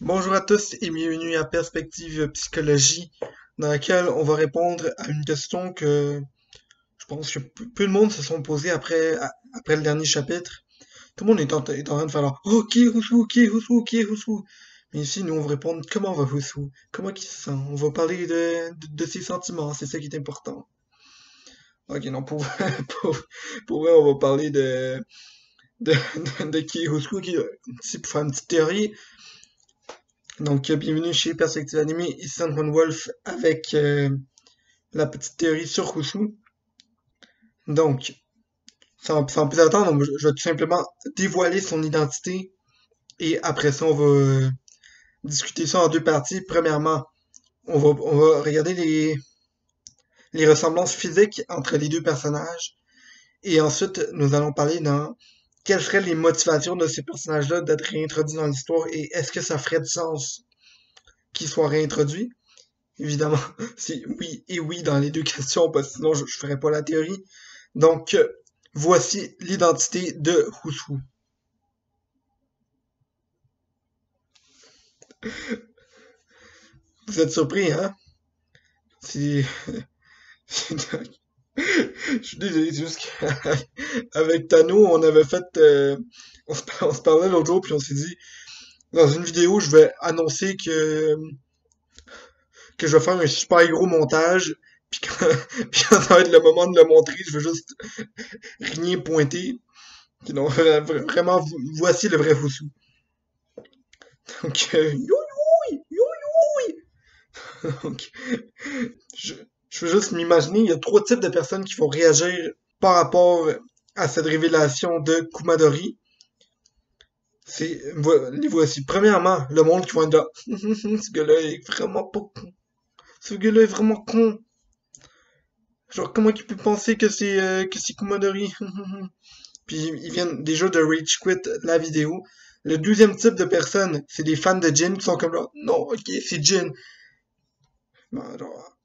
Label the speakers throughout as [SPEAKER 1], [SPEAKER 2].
[SPEAKER 1] Bonjour à tous et bienvenue à Perspective Psychologie, dans laquelle on va répondre à une question que je pense que peu de monde se sont posés après, après le dernier chapitre. Tout le monde est en, train de faire Oh, qui est Rousseau, qui qui. Mais ici, nous, on va répondre comment va Rousseau, comment il se sent? On va parler de, de, ses sentiments, c'est ça qui est important. Ok, non, pour, pour, pour vrai, on va parler de, de, qui est qui, pour faire une petite théorie. Donc, bienvenue chez Perspective Animée, ici Sandron Wolf avec euh, la petite théorie sur Rousseau. Donc, sans, sans plus attendre, je vais tout simplement dévoiler son identité et après ça, on va euh, discuter ça en deux parties. Premièrement, on va, on va regarder les, les ressemblances physiques entre les deux personnages et ensuite, nous allons parler dans quelles seraient les motivations de ces personnages-là d'être réintroduits dans l'histoire et est-ce que ça ferait du sens qu'ils soient réintroduits? Évidemment, c'est oui et oui dans les deux questions, parce que sinon je, ne ferais pas la théorie. Donc, voici l'identité de Rousseau. Vous êtes surpris, hein? C'est... Je suis désolé, juste qu'avec Tano, on avait fait. Euh, on, se, parlait l'autre jour, puis on s'est dit. Dans une vidéo, je vais annoncer que. que je vais faire un super gros montage. Puis quand, puis ça va être le moment de le montrer, je vais juste rien pointer. Puis vraiment, voici le vrai Foussou. Donc, euh, Donc, je, je veux juste m'imaginer, il y a trois types de personnes qui vont réagir par rapport à cette révélation de Kumadori. C'est, les voici. Premièrement, le monde qui va être là. Ce gars-là est vraiment pas con. Ce gars-là est vraiment con. Genre, comment il peut penser que c'est, euh, que c'est Kumadori? Puis, ils viennent déjà de Rage Quit la vidéo. Le deuxième type de personnes, c'est des fans de Jin qui sont comme là, non, ok, c'est Jin. Genre,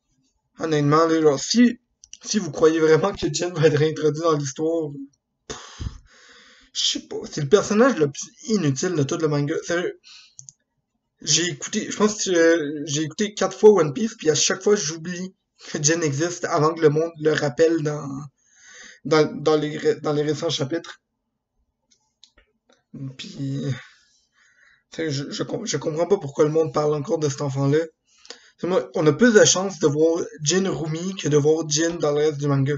[SPEAKER 1] honnêtement, là, si, si vous croyez vraiment que Jen va être réintroduit dans l'histoire, je sais pas, c'est le personnage le plus inutile de tout le manga. J'ai écouté, je pense que j'ai écouté quatre fois One Piece, puis à chaque fois j'oublie que Jen existe avant que le monde le rappelle dans, dans, dans, les, dans les récents chapitres. Puis, je, je, je comprends pas pourquoi le monde parle encore de cet enfant-là on a plus de chances de voir Jin Rumi que de voir Jin dans le reste du manga.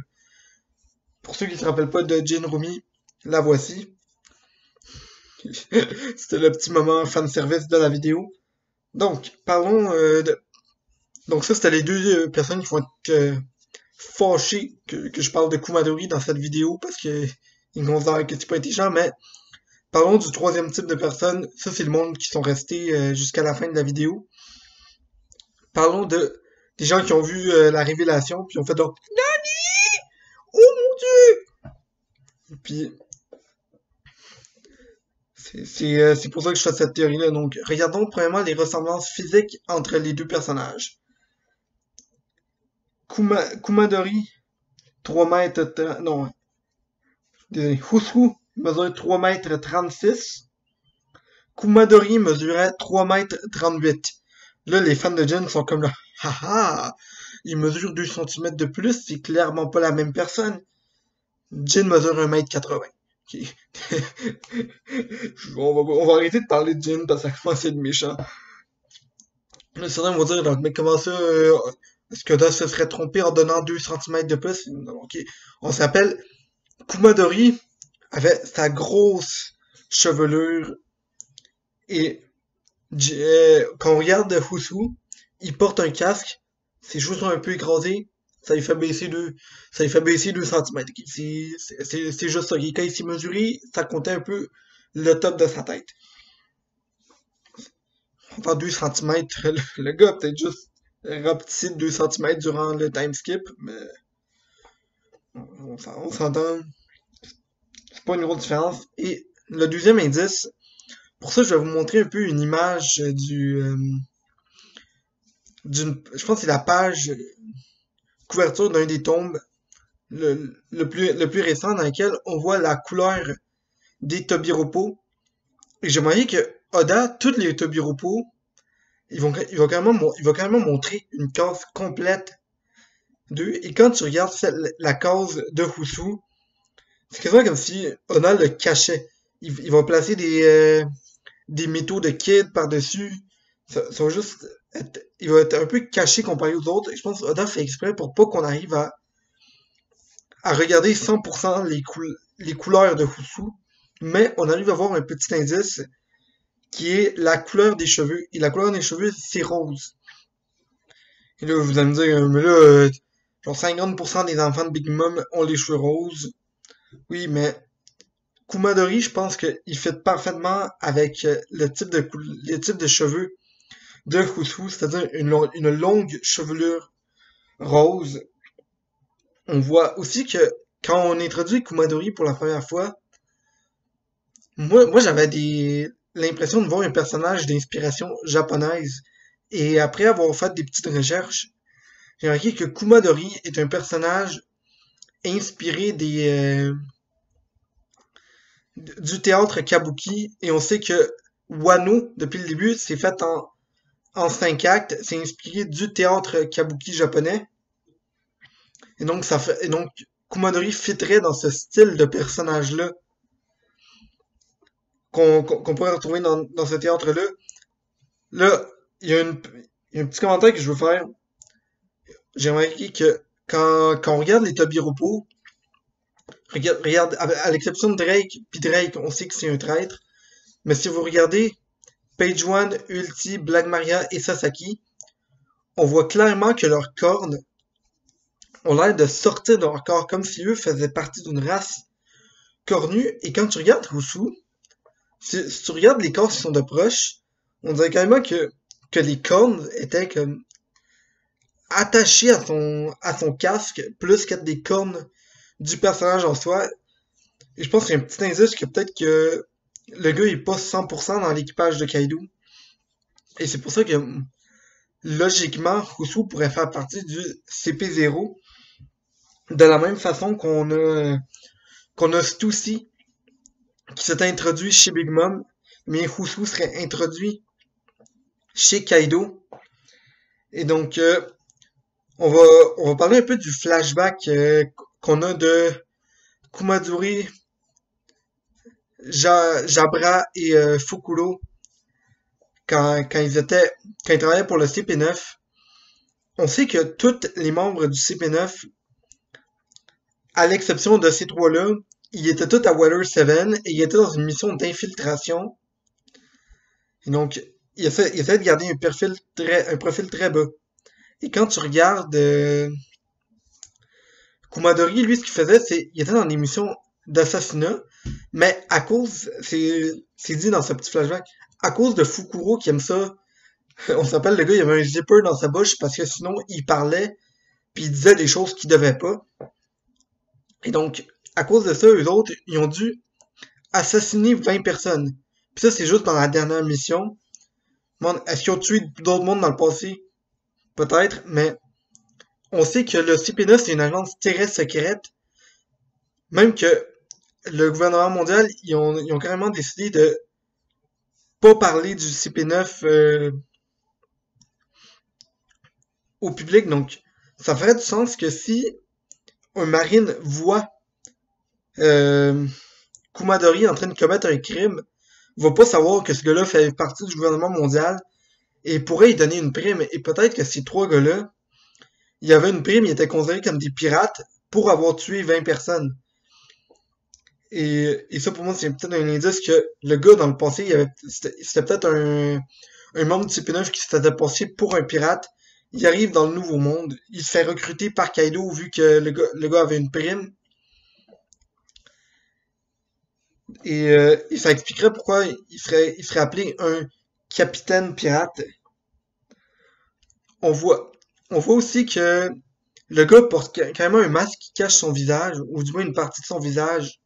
[SPEAKER 1] Pour ceux qui se rappellent pas de Jin Rumi, la voici. C'était le petit moment fan service de la vidéo. Donc, parlons euh, de... Donc ça, c'était les deux euh, personnes qui vont être euh, fâchées que, je parle de Kumadori dans cette vidéo parce que ils considèrent que c'est pas intelligent, mais parlons du troisième type de personnes. Ça, c'est le monde qui sont restés jusqu'à la fin de la vidéo parlons de des gens qui ont vu euh, la révélation, puis ont fait donc Nani! Oh mon dieu! Puis c'est euh, c'est pour ça que je fais cette théorie-là. Donc, regardons premièrement les ressemblances physiques entre les deux personnages. Kuma, Kumadori, 3 mètres... Non, désolé. Husu mesure 3 mètres 36. Kumadori mesurait 3 mètres 38. Là, les fans de Jen sont comme là, haha, il mesure 2 cm de plus, c'est clairement pas la même personne. Jen mesure 1m80. on, va, on va arrêter de parler de Jen parce que ça commence à être méchant. Certains vont dire, mais comment ça, euh, est-ce que Das se serait trompé en donnant 2 cm de plus? On s'appelle Kumadori avait sa grosse chevelure et euh, quand on regarde Fusu, il porte un casque, ses cheveux sont un peu écrasés, ça lui fait baisser de, ça lui fait baisser 2 cm. C'est juste ça. Quand il s'est mesuré, ça comptait un peu le top de sa tête. Enfin, 2 cm, le, gars peut-être juste rapetissé de 2 cm durant le time skip, mais on, on s'entend. C'est pas une grosse différence. Et le deuxième indice, pour ça, je vais vous montrer un peu une image du... Euh, je pense que c'est la page couverture d'un des tombes le, le, plus, le plus récent dans lequel on voit la couleur des Tobiropo. Et j'aimerais que Oda, toutes les Tobiropo, ils vont, ils vont carrément, il va carrément montrer une case complète d'eux. Et quand tu regardes la case de Husu, c'est quasiment comme si Oda le cachait. Il, il va placer des, euh, des métaux de kid par-dessus. Ça, va juste être, il va être un peu caché comparé aux autres. Je pense que Oda fait exprès pour pas qu'on arrive à, à regarder 100% les, les couleurs de Husu. Mais on arrive à voir un petit indice qui est la couleur des cheveux. Et la couleur des cheveux, c'est rose. Et là, vous allez me dire, mais là, euh, genre 50% des enfants de Big Mom ont les cheveux roses. Oui, mais Kumadori, je pense qu'il fait parfaitement avec euh, le type de, cheveux de Husu, c'est-à-dire une, longue chevelure rose. On voit aussi que quand on introduit Kumadori pour la première fois, moi, j'avais l'impression de voir un personnage d'inspiration japonaise. Et après avoir fait des petites recherches, j'ai remarqué que Kumadori est un personnage inspiré des euh, du théâtre kabuki et on sait que Wano depuis le début c'est fait en en cinq actes, c'est inspiré du théâtre kabuki japonais. Et donc ça fait donc Kumadori fitterait dans ce style de personnage là qu'on pourrait retrouver dans, ce théâtre-là. Là, il y, a un petit commentaire que je veux faire. J'aimerais que quand, quand on regarde les Tobiropo, regarde, regarde à, l'exception de Drake, puis Drake, on sait que c'est un traître. Mais si vous regardez Page One, Ulti, Black Maria et Sasaki, on voit clairement que leurs cornes ont l'air de sortir de leur corps comme si eux faisaient partie d'une race cornue. Et quand tu regardes Rousseau, si, tu regardes les cornes qui sont de proche, on dirait carrément que, que les cornes étaient comme attachées à son, à son casque plus qu'être des cornes du personnage en soi. Et je pense qu'il y a un petit indice que peut-être que le gars est pas 100% dans l'équipage de Kaido. Et c'est pour ça que logiquement, Rousseau pourrait faire partie du CP0 de la même façon qu'on a qu'on a Stussy qui s'est introduit chez Big Mom, mais Husu serait introduit chez Kaido. Et donc, euh, on, va, on va parler un peu du flashback euh, qu'on a de Kumaduri, Jabra et euh, Fukuro quand, quand ils étaient quand ils travaillaient pour le CP9. On sait que tous les membres du CP9, à l'exception de ces trois-là, il était tout à Water 7 et il était dans une mission d'infiltration. Donc, il essaie, il essaie de garder un profil très, un profil très bas. Et quand tu regardes euh, Kumadori, lui, ce qu'il faisait, c'est il était dans des missions d'assassinat, mais à cause, c'est dit dans ce petit flashback, à cause de Fukuro qui aime ça, on s'appelle le gars, il avait un zipper dans sa bouche parce que sinon il parlait puis il disait des choses qu'il devait pas. Et donc, à cause de ça, eux autres, ils ont dû assassiner 20 personnes. Puis ça, c'est juste dans la dernière mission. Est-ce qu'ils ont tué d'autres mondes dans le passé? Peut-être, mais on sait que le CP9, c'est une agence terrestre secrète. Même que le gouvernement mondial, ils ont, carrément décidé de pas parler du CP9 euh, au public. Donc, ça ferait du sens que si un marine voit euh, Kumadori en train de commettre un crime va pas savoir que ce gars-là fait partie du gouvernement mondial et pourrait y donner une prime. Et peut-être que ces trois gars-là, il y avait une prime, ils étaient considérés comme des pirates pour avoir tué 20 personnes. Et, et ça, pour moi, c'est peut-être un indice que le gars, dans le passé, c'était peut-être un, un membre du CP9 qui s'était passé pour un pirate. Il arrive dans le nouveau monde. Il se fait recruter par Kaido vu que le gars, le gars avait une prime. Et, euh, ça expliquerait pourquoi il serait, il serait appelé un capitaine pirate. On voit, on voit aussi que le gars porte carrément un masque qui cache son visage, ou du moins une partie de son visage.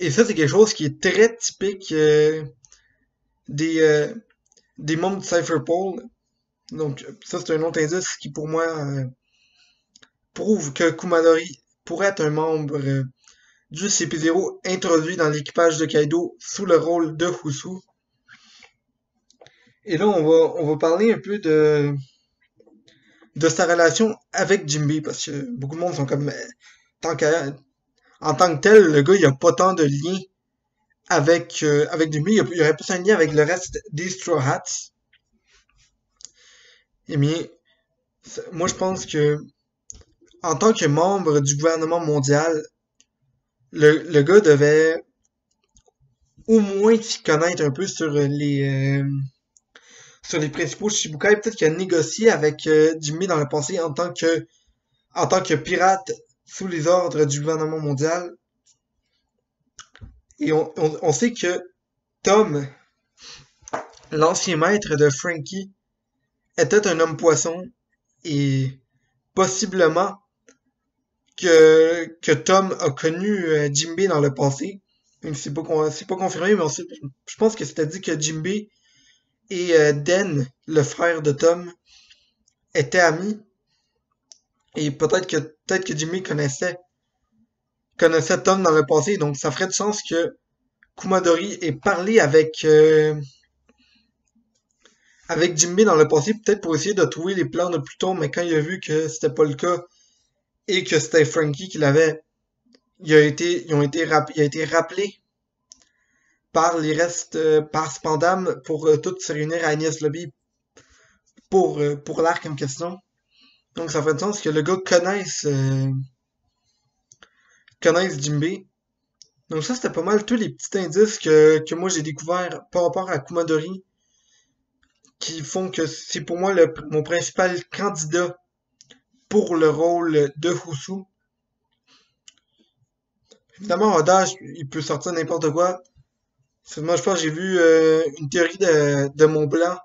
[SPEAKER 1] Et ça, c'est quelque chose qui est très typique euh, des, euh, des membres de Cypherpole. Donc, ça, c'est un autre indice qui, pour moi, euh, prouve que Kumadori pourrait être un membre du CP0 introduit dans l'équipage de Kaido sous le rôle de Husu. Et là, on va parler un peu de, de sa relation avec Jimby, parce que beaucoup de monde sont comme, tant en tant que tel, le gars, il a pas tant de lien avec, euh, avec Jimmy. Il y aurait plus un lien avec le reste des Straw Hats. Et bien, moi, je pense que, en tant que membre du gouvernement mondial, le, le gars devait au moins s'y connaître un peu sur les euh, sur les principaux Shibukai. Peut-être qu'il a négocié avec euh, Jimmy dans le passé en tant que en tant que pirate sous les ordres du gouvernement mondial. Et on, on sait que Tom, l'ancien maître de Frankie, était un homme poisson et possiblement que, que Tom a connu euh, Jimby dans le passé. C'est pas, pas confirmé, mais je pense que c'était dit que Jimby et euh, Den, le frère de Tom, étaient amis. Et peut-être que peut-être que Jimmy connaissait connaissait Tom dans le passé, donc ça ferait de sens que Kumadori ait parlé avec euh, avec Jimmy dans le passé, peut-être pour essayer de trouver les plans de Pluton, mais quand il a vu que c'était pas le cas et que c'était Frankie qui l'avait, il ont été il a été rappelé par les restes, euh, par Spandam pour euh, toutes se réunir à Agnès Lobby pour, euh, pour l'arc en question. Donc ça fait du sens que le gars connaisse, connaisse Jimbe. Donc ça, c'était pas mal tous les petits indices que, que moi j'ai découvert par rapport à Kumadori qui font que c'est pour moi mon principal candidat pour le rôle de Husu. Évidemment, Oda, il peut sortir n'importe quoi. Moi, je pense j'ai vu euh, une théorie de, de Mont Blanc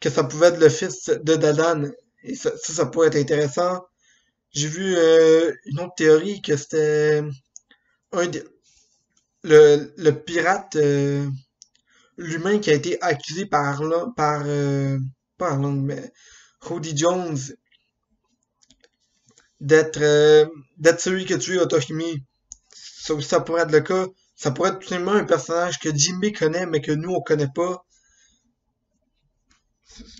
[SPEAKER 1] que ça pouvait être le fils de Dadan. Et ça, ça, pourrait être intéressant. J'ai vu euh, une autre théorie que c'était un le, le pirate euh, l'humain qui a été accusé par par euh, par mais Cody Jones d'être euh, d'être celui qui a tué Otohime. Ça, ça pourrait être le cas. Ça pourrait être tout simplement un personnage que Jimmy connaît, mais que nous, on connaît pas.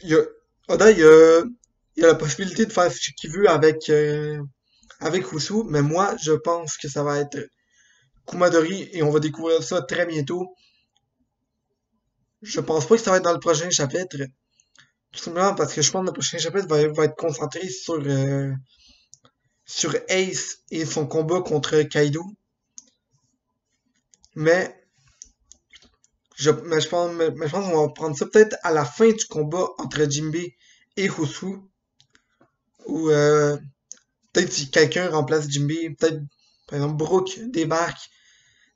[SPEAKER 1] Il y a, Oda, il y a, il y a la possibilité de faire ce qu'il veut avec, euh, avec Husu, mais moi, je pense que ça va être Kumadori, et on va découvrir ça très bientôt. Je pense pas que ça va être dans le prochain chapitre. Tout simplement parce que je pense que le prochain chapitre va, va être concentré sur, euh, sur Ace et son combat contre Kaido. Mais je, mais je pense, qu'on va prendre ça peut-être à la fin du combat entre Jimbe et Husu. Ou euh, peut-être si quelqu'un remplace Jimbe, peut-être par exemple Brooke débarque,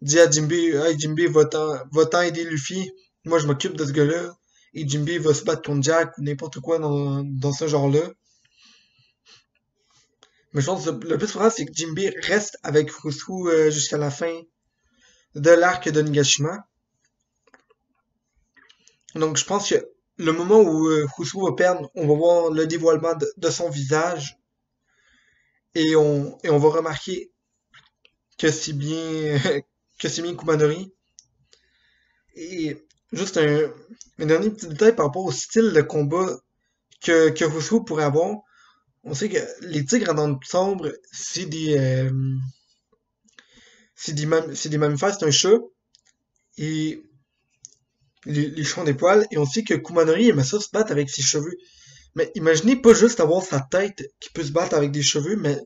[SPEAKER 1] dit à Jimbe, hey Jimbe va-t'en aider Luffy, moi je m'occupe de ce gars-là, et Jimbe va se battre contre Jack ou n'importe quoi dans, dans ce genre-là. Mais je pense que le plus probable, c'est que Jimbe reste avec Husu euh, jusqu'à la fin de l'arc de Nigashima. Donc je pense que le moment où euh, va perdre, on va voir le dévoilement de, son visage. Et on, et on va remarquer que c'est bien que c'est bien Kumanori. Et juste un, dernier petit détail par rapport au style de combat que, que pourrait avoir. On sait que les tigres dans sombre, c'est des, euh, des mammifères, c'est un chat. Et les, les chats des poils. Et on sait que Kumanori aime ça se battre avec ses cheveux. Mais imaginez pas juste avoir sa tête qui peut se battre avec des cheveux, mais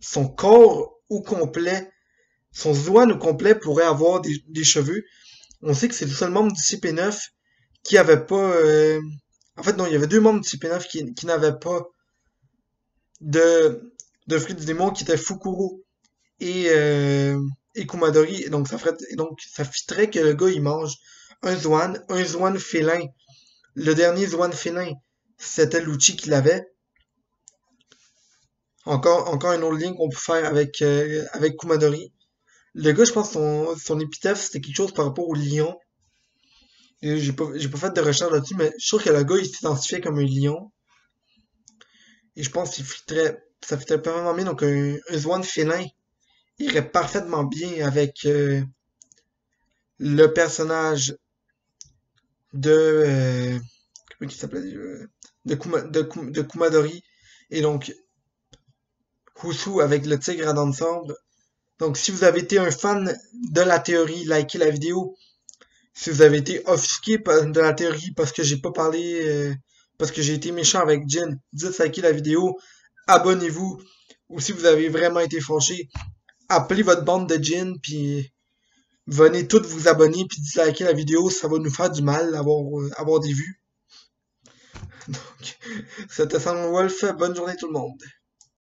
[SPEAKER 1] son corps au complet, son zouane au complet pourrait avoir des, des cheveux. On sait que c'est le seul membre du CP9 qui avait pas... Euh, en fait, non, il y avait deux membres du CP9 qui, qui n'avaient pas de, de fruits du démon, qui étaient Fukuro et... Euh, et Kumadori. Donc ça ferait, donc ça fitterait que le gars il mange un Zwan, un Zwan félin. Le dernier Zwan félin, c'était l'outil qu'il avait. Encore, encore une autre ligne qu'on peut faire avec, euh, avec Kumadori. Le gars, je pense, son, son épithète, c'était quelque chose par rapport au lion. J'ai pas, pas fait de recherche là-dessus, mais je sûr que le gars, il s'identifiait comme un lion. Et je pense qu'il fitterait, ça fitterait pas vraiment bien, donc un, un félin irait parfaitement bien avec euh, le personnage de euh, comment il s'appelait de, Kuma- de, Kum- de Kumadori et donc Husu avec le tigre à dents de. Donc si vous avez été un fan de la théorie, likez la vidéo. Si vous avez été offusqué de la théorie parce que j'ai pas parlé euh, parce que j'ai été méchant avec Jin, dites liker la vidéo, abonnez-vous. Ou si vous avez vraiment été fâché, appelez votre bande de Jin puis venez toutes vous abonner puis disliker la vidéo, ça va nous faire du mal euh, avoir des vues. Donc, c'était Sam Wolf, bonne journée tout le monde.